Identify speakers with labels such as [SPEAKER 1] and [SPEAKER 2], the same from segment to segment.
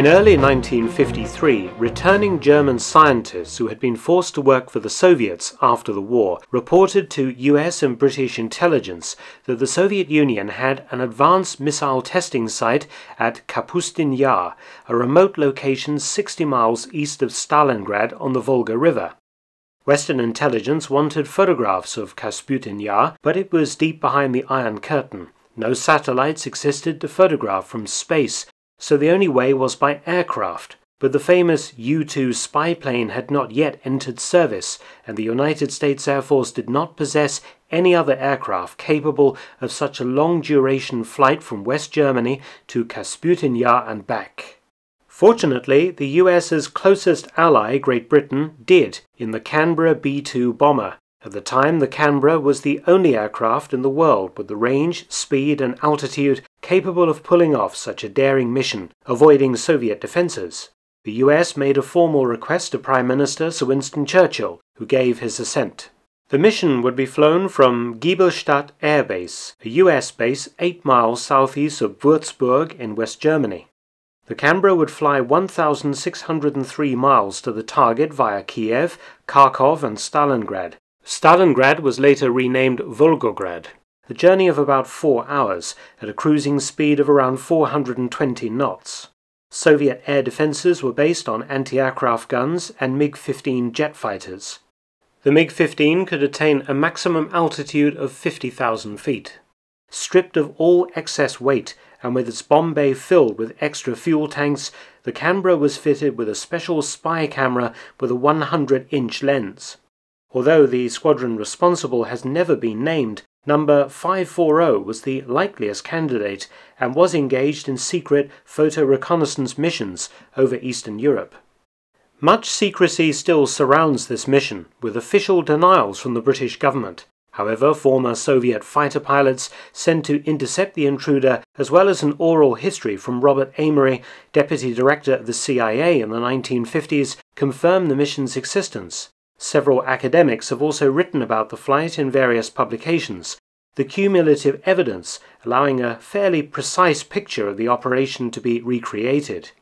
[SPEAKER 1] In early 1953, returning German scientists who had been forced to work for the Soviets after the war reported to US and British intelligence that the Soviet Union had an advanced missile testing site at Kapustin Yar, a remote location 60 miles east of Stalingrad on the Volga River. Western intelligence wanted photographs of Kasputin Yar, but it was deep behind the Iron Curtain. No satellites existed to photograph from space, so the only way was by aircraft. But the famous U 2 spy plane had not yet entered service, and the United States Air Force did not possess any other aircraft capable of such a long duration flight from West Germany to Kasputin Yar and back. Fortunately, the US's closest ally, Great Britain, did in the Canberra B 2 bomber, at the time, the Canberra was the only aircraft in the world with the range, speed, and altitude capable of pulling off such a daring mission, avoiding Soviet defences. The US made a formal request to Prime Minister Sir Winston Churchill, who gave his assent. The mission would be flown from Giebelstadt Air Base, a US base 8 miles southeast of Würzburg in West Germany. The Canberra would fly 1,603 miles to the target via Kiev, Kharkov, and Stalingrad, Stalingrad was later renamed Volgograd. The journey of about four hours at a cruising speed of around 420 knots. Soviet air defenses were based on anti-aircraft guns and MiG-15 jet fighters. The MiG-15 could attain a maximum altitude of 50,000 feet. Stripped of all excess weight and with its bomb bay filled with extra fuel tanks, the Canberra was fitted with a special spy camera with a 100-inch lens. Although the squadron responsible has never been named, number 540 was the likeliest candidate and was engaged in secret photo reconnaissance missions over Eastern Europe. Much secrecy still surrounds this mission, with official denials from the British government. However, former Soviet fighter pilots sent to intercept the intruder, as well as an oral history from Robert Amory, deputy director of the CIA in the 1950s, confirm the mission's existence. Several academics have also written about the flight in various publications, the cumulative evidence allowing a fairly precise picture of the operation to be recreated.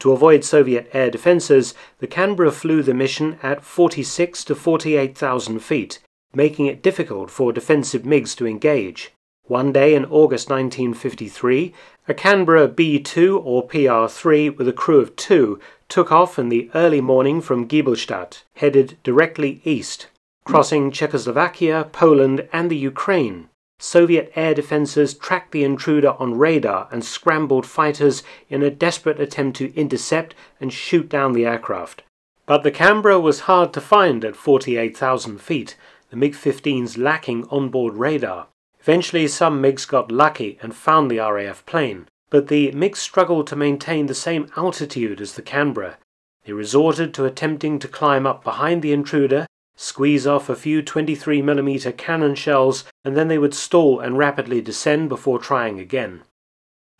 [SPEAKER 1] To avoid Soviet air defenses, the Canberra flew the mission at 46 to 48,000 feet, making it difficult for defensive MiGs to engage. One day in August 1953, a Canberra B-2 or PR-3 with a crew of two took off in the early morning from Giebelstadt, headed directly east, crossing Czechoslovakia, Poland, and the Ukraine. Soviet air defenses tracked the intruder on radar and scrambled fighters in a desperate attempt to intercept and shoot down the aircraft. But the Canberra was hard to find at 48,000 feet, the MiG 15s lacking onboard radar. Eventually, some MiGs got lucky and found the RAF plane, but the MiG struggled to maintain the same altitude as the Canberra. They resorted to attempting to climb up behind the intruder, squeeze off a few 23mm cannon shells, and then they would stall and rapidly descend before trying again.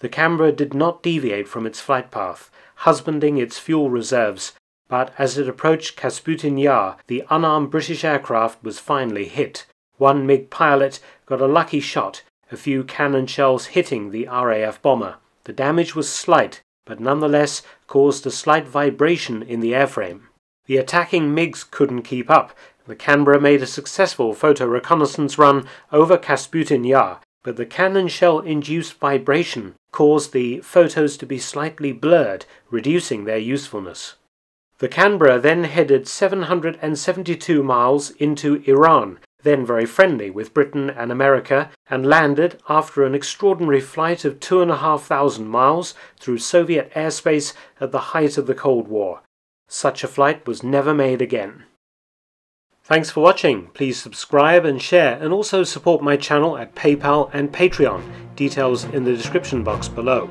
[SPEAKER 1] The Canberra did not deviate from its flight path, husbanding its fuel reserves, but as it approached Kasputin Yar, the unarmed British aircraft was finally hit. One MiG pilot got a lucky shot a few cannon shells hitting the RAF bomber. The damage was slight, but nonetheless caused a slight vibration in the airframe. The attacking MiGs couldn't keep up. The Canberra made a successful photo reconnaissance run over Kasputin Yar, but the cannon shell induced vibration caused the photos to be slightly blurred, reducing their usefulness. The Canberra then headed 772 miles into Iran, then very friendly with Britain and America, and landed after an extraordinary flight of two and a half thousand miles through Soviet airspace at the height of the Cold War. Such a flight was never made again. Thanks for watching. Please subscribe and share, and also support my channel at PayPal and Patreon. Details in the description box below.